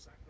sacrifice.